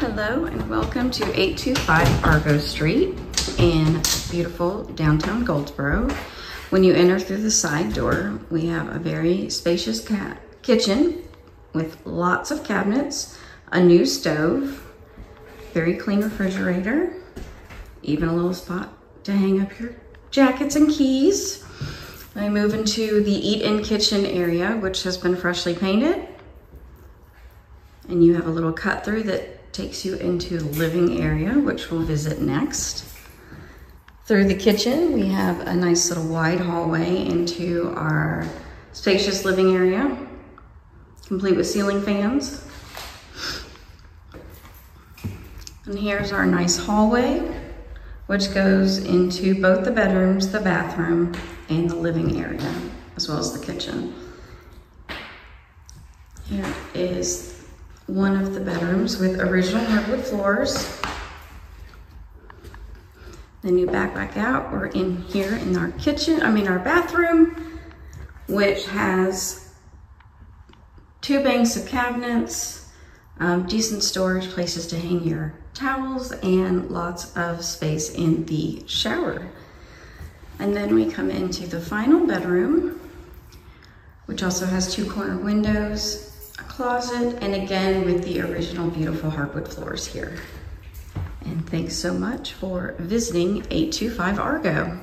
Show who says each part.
Speaker 1: Hello and welcome to 825 Argo Street in beautiful downtown Goldsboro. When you enter through the side door, we have a very spacious kitchen with lots of cabinets, a new stove, very clean refrigerator, even a little spot to hang up your jackets and keys. I move into the eat-in kitchen area, which has been freshly painted. And you have a little cut through that takes you into the living area, which we'll visit next. Through the kitchen, we have a nice little wide hallway into our spacious living area, complete with ceiling fans. And here's our nice hallway, which goes into both the bedrooms, the bathroom, and the living area, as well as the kitchen. Here is one of the bedrooms with original hardwood floors. Then you back back out, we're in here in our kitchen, I mean our bathroom, which has two banks of cabinets, um, decent storage places to hang your towels, and lots of space in the shower. And then we come into the final bedroom, which also has two corner windows, closet, and again with the original beautiful hardwood floors here. And thanks so much for visiting 825 Argo.